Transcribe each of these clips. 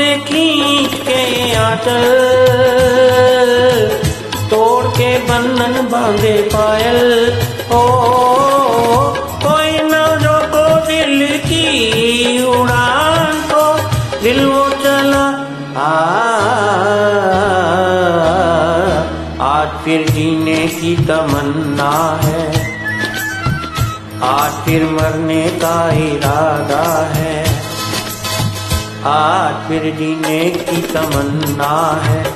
खींच के आचल, तोड़ के बंधन बांधे पायल। ओ, कोई न जो को दिल की उड़ान को, दिल वो चला आ। आज फिर जीने की तमन्ना है। आज फिर मरने का इरादा है। आज फिर जीने की तमन्ना है।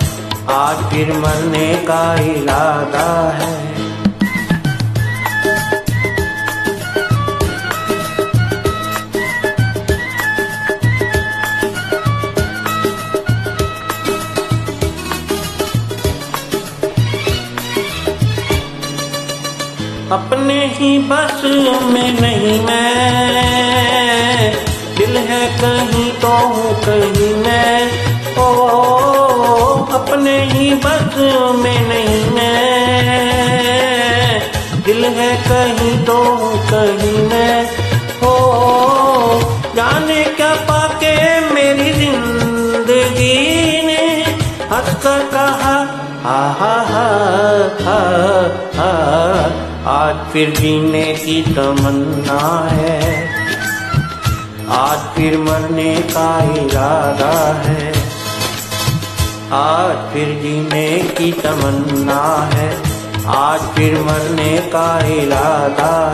आज फिर मरने का इरादा है। अपने ही बस में नहीं मैं। दिल है कहीं तो हूँ कहीं मैं। ओ, अपने ही बस में नहीं मैं। दिल है कहीं तो हूँ कहीं मैं। ओ, जाने क्या पाके मेरी ज़िंदगी ने। हंस कर कहा हा हा हा हा हा। आज फिर जीने की तमन्ना है। आज फिर मरने का इरादा है। आज फिर जीने की तमन्ना है। आज फिर मरने का इरादा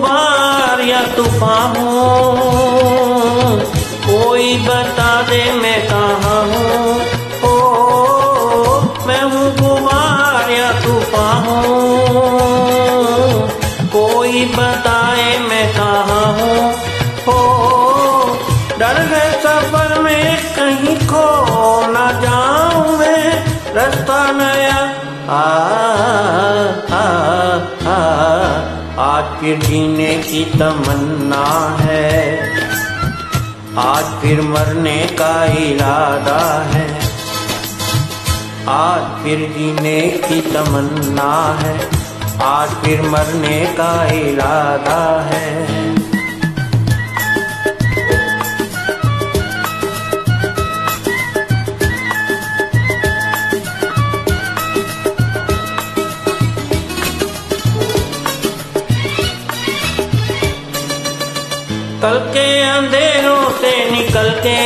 गुबार या तूफ़ान हूँ कोई बता दे मैं कहाँ हूँ। ओ मैं हूँ गुबार या तूफ़ान हूँ कोई बताए मैं कहाँ हूँ। ओ डर है सफ़र में कहीं खो न जाऊँ मैं रास्ता नया आ, आ, आ, आज फिर जीने की तमन्ना है। आज फिर मरने का इरादा है। आज फिर जीने की तमन्ना है। आज फिर मरने का इरादा है। कल के अंधेरों से निकल के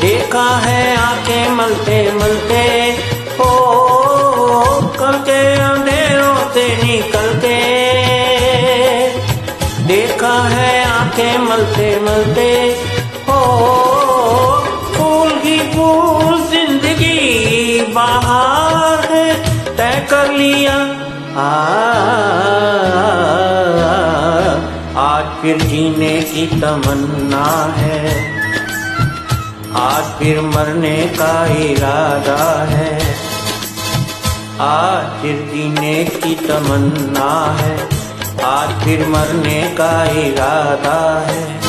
देखा है आके मलते मलते। हो कल के अंधेरों से निकल के देखा है आके मलते मलते। हो फूल ही फूल ज़िंदगी बाहर है तय कर लिया। आ, फिर जीने की तमन्ना है। आज फिर मरने का इरादा है। आज फिर जीने की तमन्ना है। आज फिर मरने का इरादा है।